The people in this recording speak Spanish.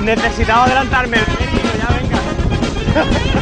Necesitaba adelantarme el ya venga.